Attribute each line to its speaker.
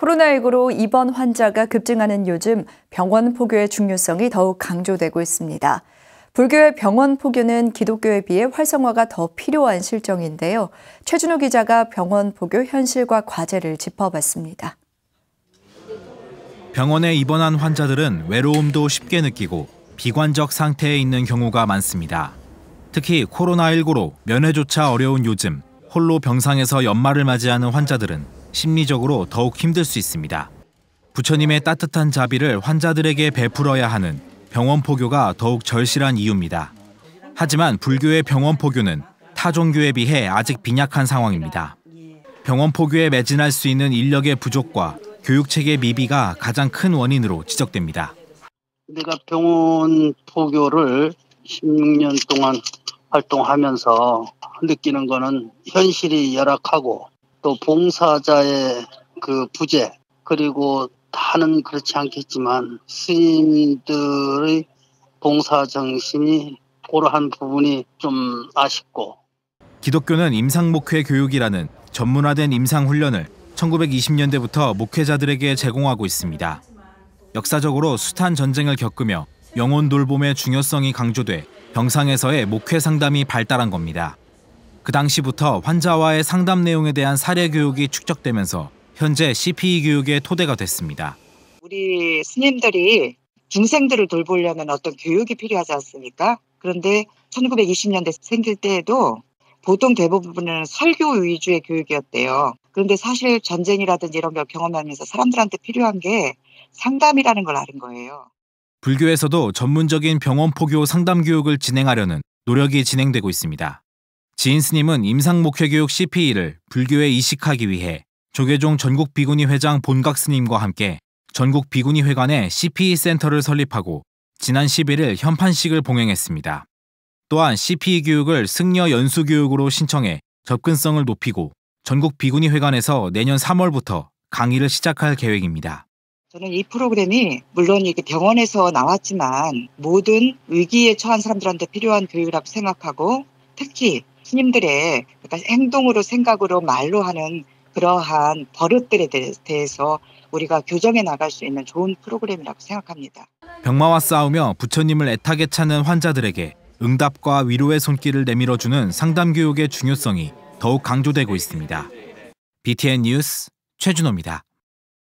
Speaker 1: 코로나19로 입원 환자가 급증하는 요즘 병원 포교의 중요성이 더욱 강조되고 있습니다. 불교의 병원 포교는 기독교에 비해 활성화가 더 필요한 실정인데요. 최준호 기자가 병원 포교 현실과 과제를 짚어봤습니다.
Speaker 2: 병원에 입원한 환자들은 외로움도 쉽게 느끼고 비관적 상태에 있는 경우가 많습니다. 특히 코로나19로 면회조차 어려운 요즘 홀로 병상에서 연말을 맞이하는 환자들은 심리적으로 더욱 힘들 수 있습니다. 부처님의 따뜻한 자비를 환자들에게 베풀어야 하는 병원 포교가 더욱 절실한 이유입니다. 하지만 불교의 병원 포교는 타 종교에 비해 아직 빈약한 상황입니다. 병원 포교에 매진할 수 있는 인력의 부족과 교육 체계 미비가 가장 큰 원인으로 지적됩니다.
Speaker 3: 내가 병원 포교를 16년 동안 활동하면서 느끼는 거는 현실이 열악하고 또 봉사자의 그 부재 그리고 다는 그렇지 않겠지만 스님들의 봉사 정신이 고러한 부분이 좀 아쉽고
Speaker 2: 기독교는 임상목회 교육이라는 전문화된 임상 훈련을 1920년대부터 목회자들에게 제공하고 있습니다. 역사적으로 숱한 전쟁을 겪으며 영혼 돌봄의 중요성이 강조돼 병상에서의 목회 상담이 발달한 겁니다. 그 당시부터 환자와의 상담 내용에 대한 사례 교육이 축적되면서 현재 CPE 교육의 토대가 됐습니다.
Speaker 4: 우리 스님들이 중생들을 돌보려면 어떤 교육이 필요하지 않습니까? 그런데 1920년대 생길 때에도 보통 대부분은 설교 위주의 교육이었대요. 그런데 사실 전쟁이라든지 이런 걸 경험하면서 사람들한테 필요한 게 상담이라는 걸 아는 거예요.
Speaker 2: 불교에서도 전문적인 병원 포교 상담 교육을 진행하려는 노력이 진행되고 있습니다. 지인 스님은 임상 목회 교육 CPE를 불교에 이식하기 위해 조계종 전국 비구니 회장 본각 스님과 함께 전국 비구니 회관에 CPE 센터를 설립하고 지난 11일 현판식을 봉행했습니다. 또한 CPE 교육을 승려 연수 교육으로 신청해 접근성을 높이고 전국 비구니 회관에서 내년 3월부터 강의를 시작할 계획입니다.
Speaker 4: 저는 이 프로그램이 물론 이게 병원에서 나왔지만 모든 위기에 처한 사람들한테 필요한 교육이라고 생각하고 특히 스님들의 행동으로 생각으로 말로 하는 그러한 버릇들에 대해서 우리가 교정해 나갈 수 있는 좋은 프로그램이라고 생각합니다.
Speaker 2: 병마와 싸우며 부처님을 애타게 찾는 환자들에게 응답과 위로의 손길을 내밀어주는 상담 교육의 중요성이 더욱 강조되고 있습니다. BTN 뉴스 최준호입니다.